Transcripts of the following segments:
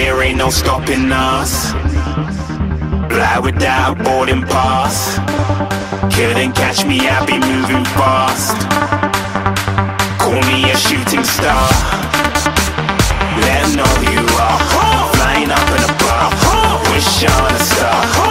there ain't no stopping us. Fly without boarding pass. Couldn't catch me, I be moving fast. Call me a shooting star. Let them know who you are. Flying up in a bar. Wish on a star.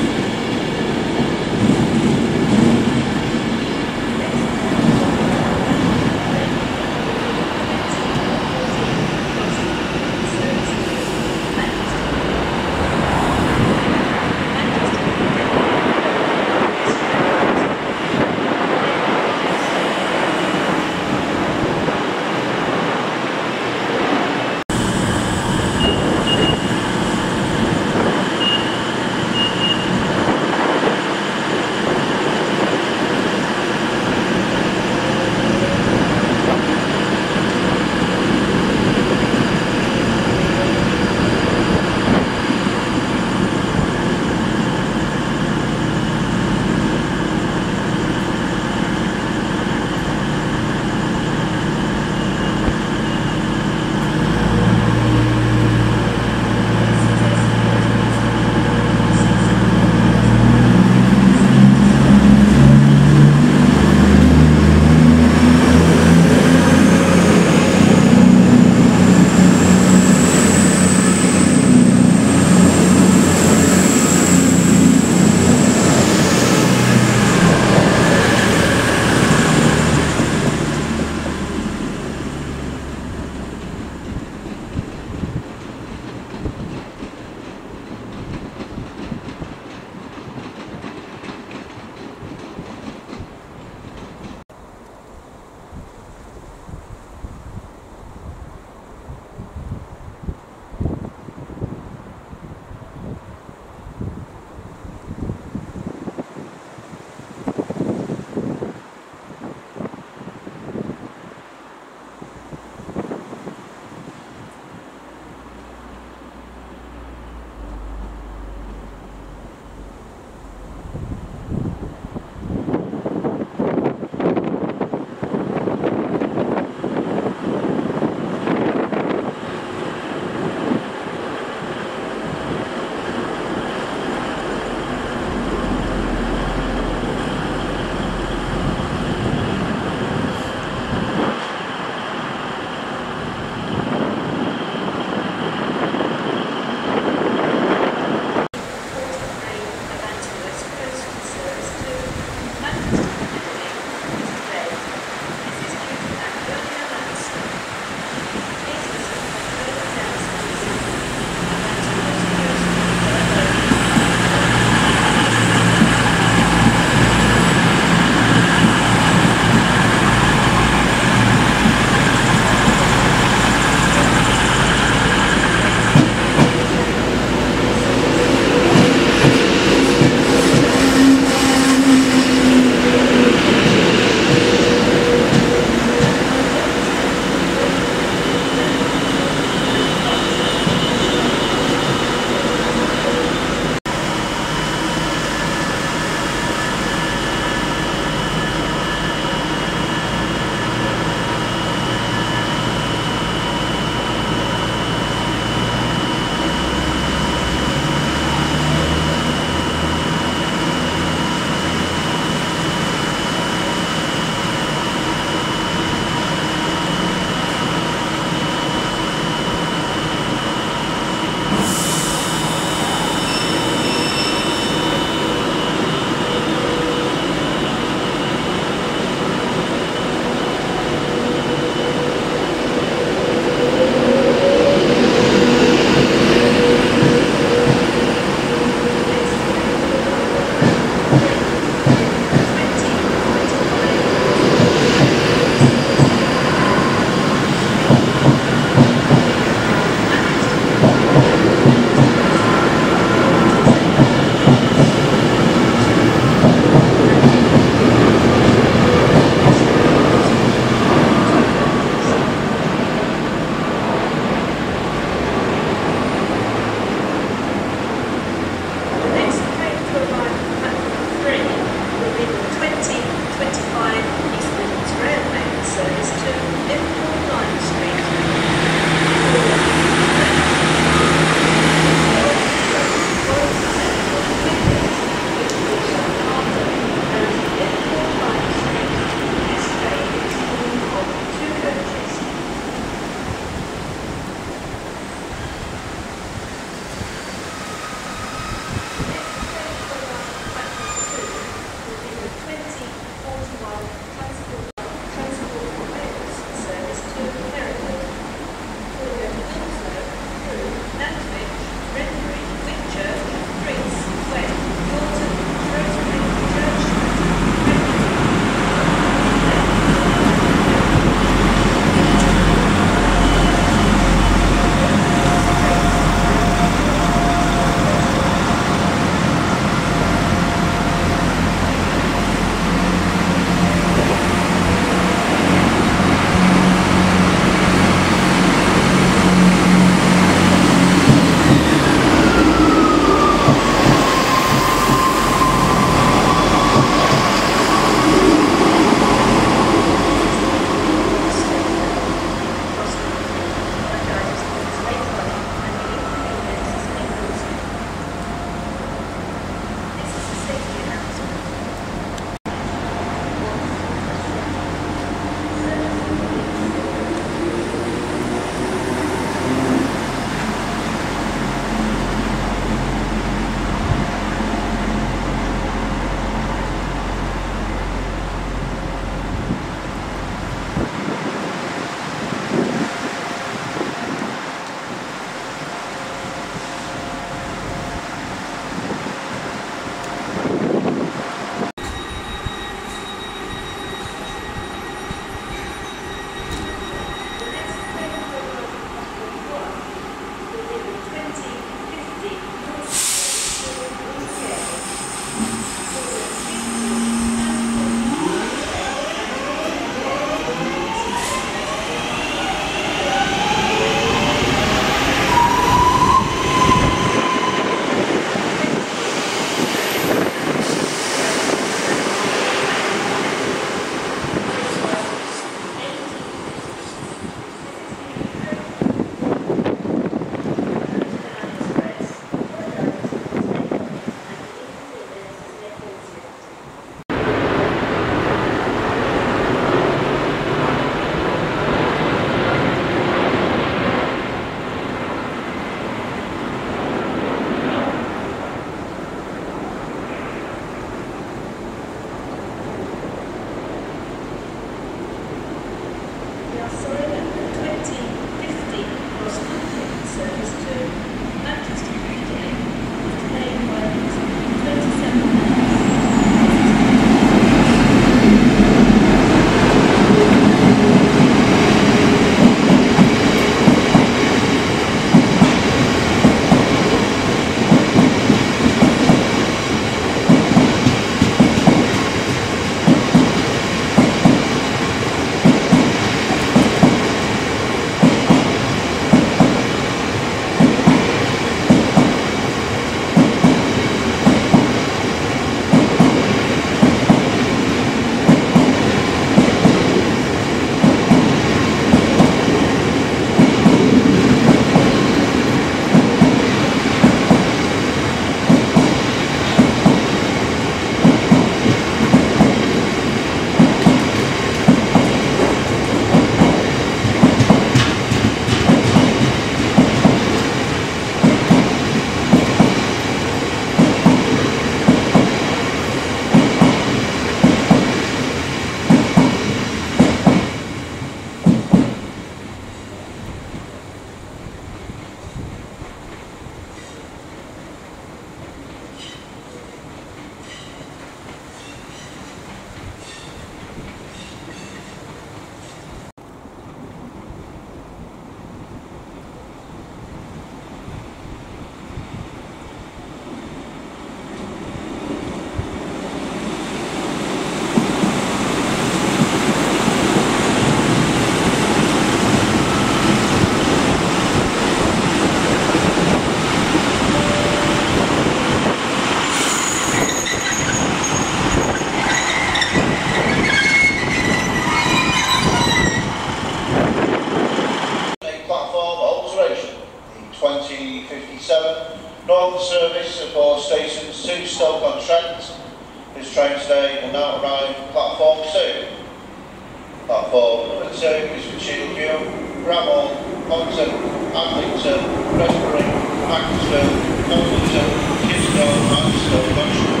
Bolton, Adlington, Prestbury, Macclesfield, Bolton, Kingston, Macclesfield, Buxton.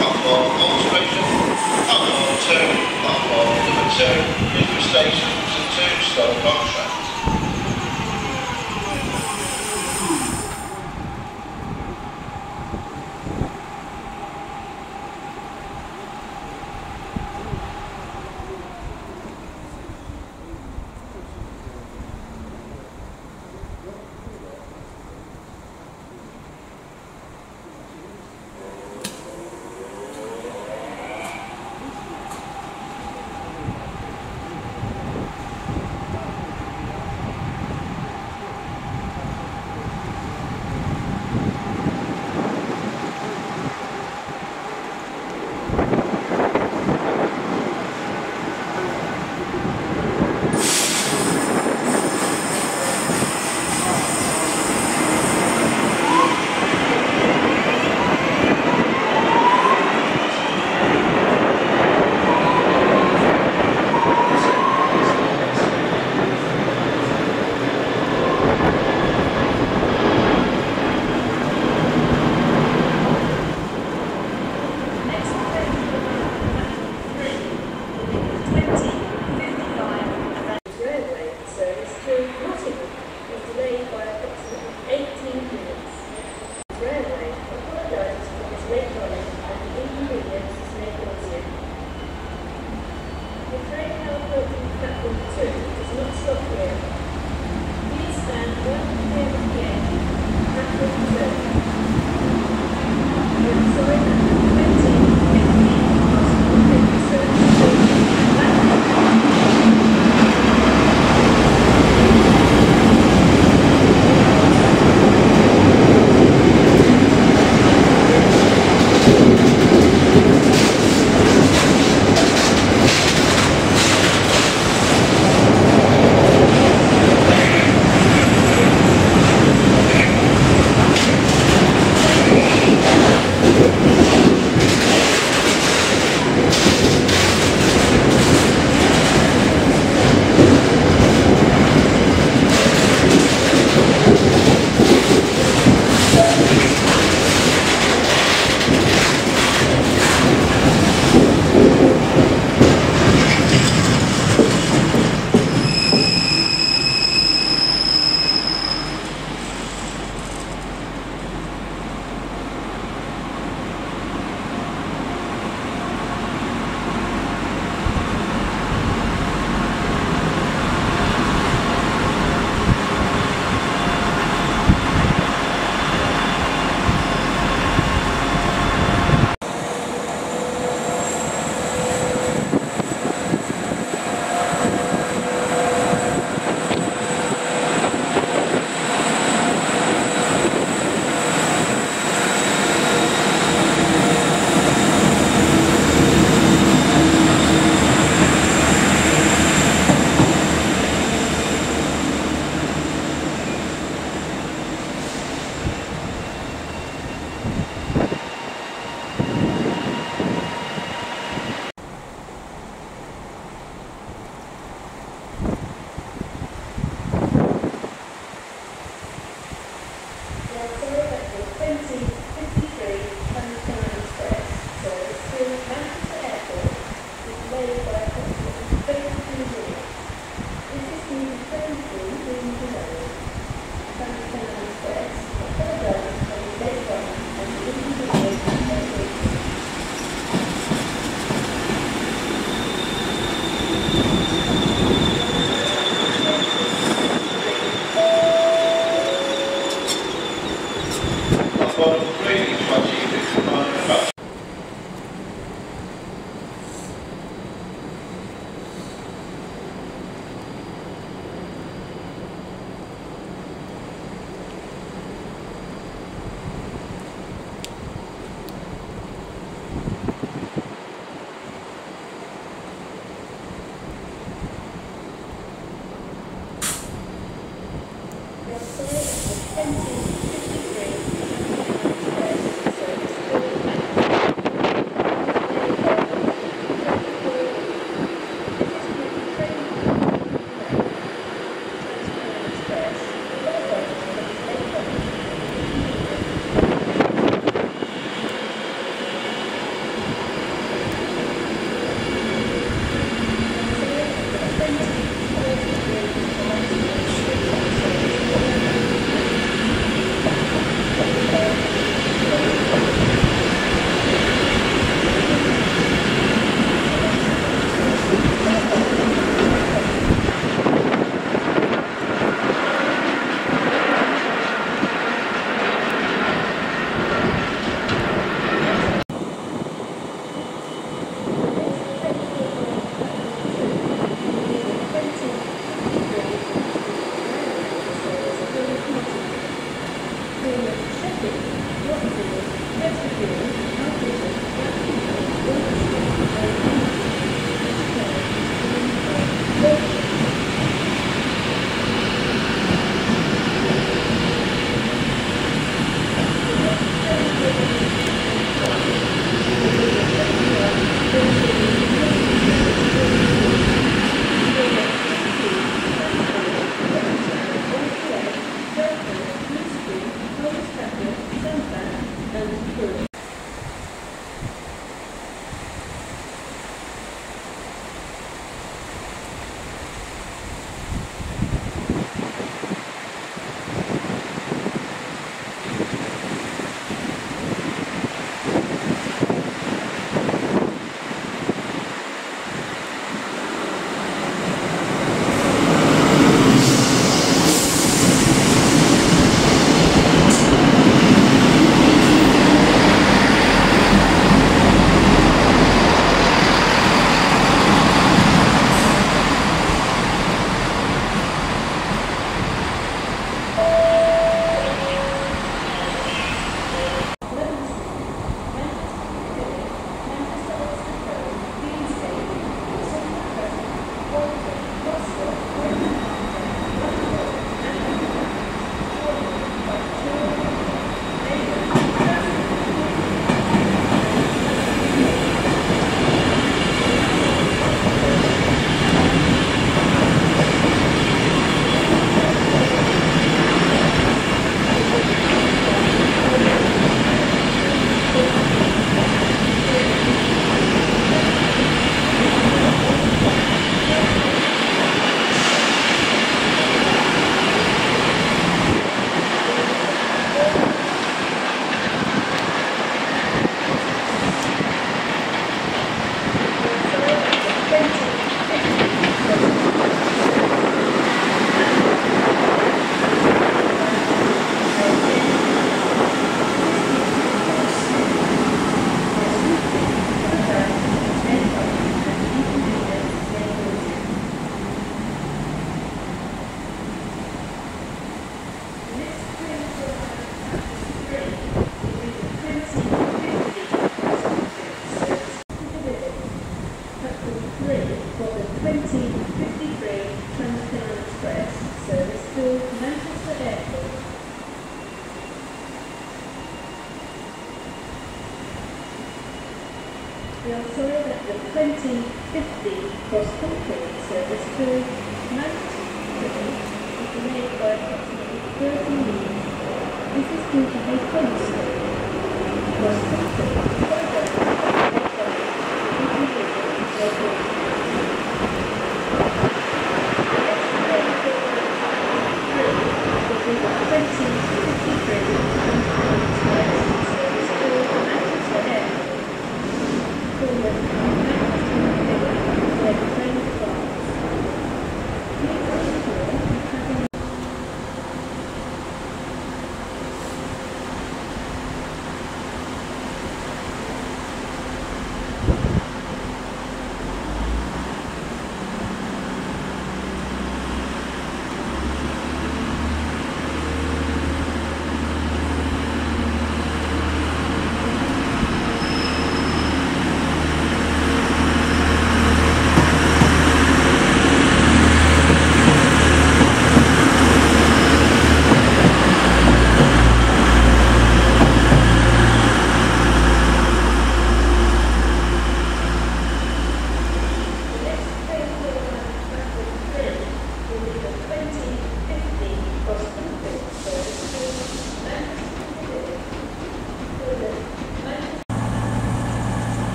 Platform 1 station, 2, platform number 2, Middle Station, 2 Stoke Oxford.